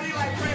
party like